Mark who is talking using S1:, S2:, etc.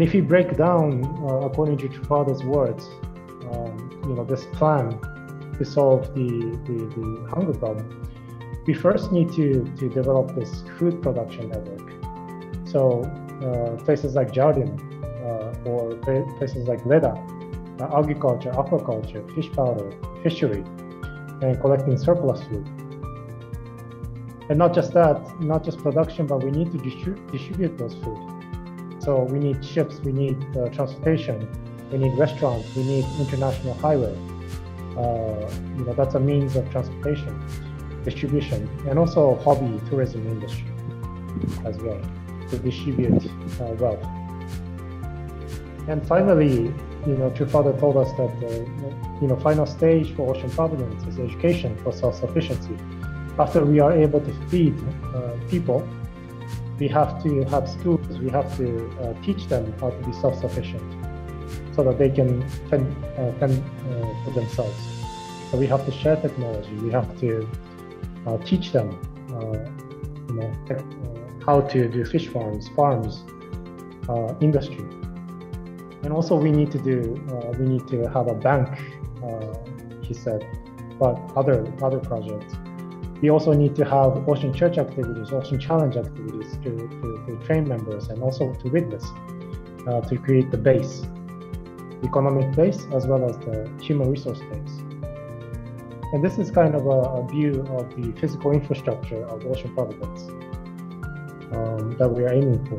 S1: And if we break down, uh, according to True Father's words, um, you know, this plan to solve the, the, the hunger problem, we first need to, to develop this food production network. So uh, places like Jardim uh, or places like Leda, uh, agriculture, aquaculture, fish powder, fishery, and collecting surplus food. And not just that, not just production, but we need to distri- distribute those food. So we need ships, we need uh, transportation, we need restaurants, we need international highway. Uh, you know, that's a means of transportation, distribution, and also hobby tourism industry as well to distribute uh, wealth. And finally, you know, True Father told us that the you know final stage for ocean providence is education for self-sufficiency. After we are able to feed uh, people, we have to have schools. We have to uh, teach them how to be self-sufficient, so that they can fend, uh, fend uh, for themselves. So we have to share technology. We have to uh, teach them, uh, you know, tech, how to do fish farms, farms, industry and also we need to do uh, we need to have a bank uh, he said but other other projects we also need to have ocean church activities ocean challenge activities to, to, to train members and also to witness uh, to create the base economic base as well as the human resource base. And this is kind of a, a view of the physical infrastructure of ocean providence um, that we are aiming for